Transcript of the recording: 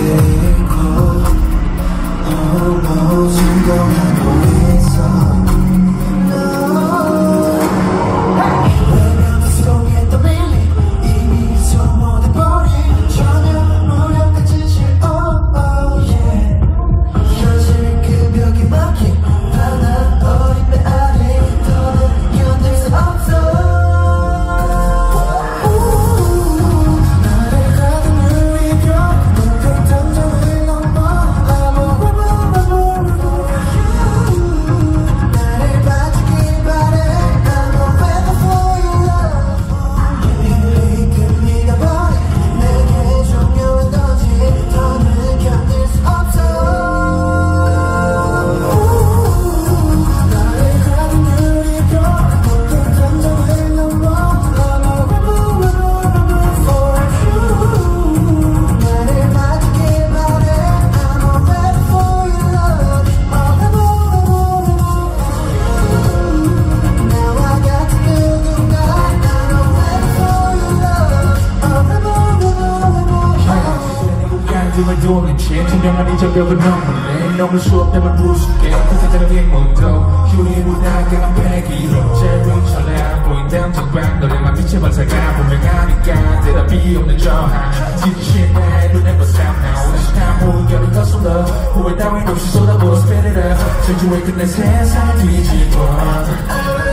yeah. 등을 도는 채 투명한 이 장벽을 넘을래 너무 수없다면 무섭게 그 세상을 맹모도 휴리 무다강한 배기로 짧은 철래 안 보인 단톡방 노래만 빛에 발사가 분명하니까 대답이 없는 저항 내 눈에 벗어나 다시 다 모여는 거슬러 후회 따윈 없이 쏟아부어 up 전주에 끝내 세상 뒤집어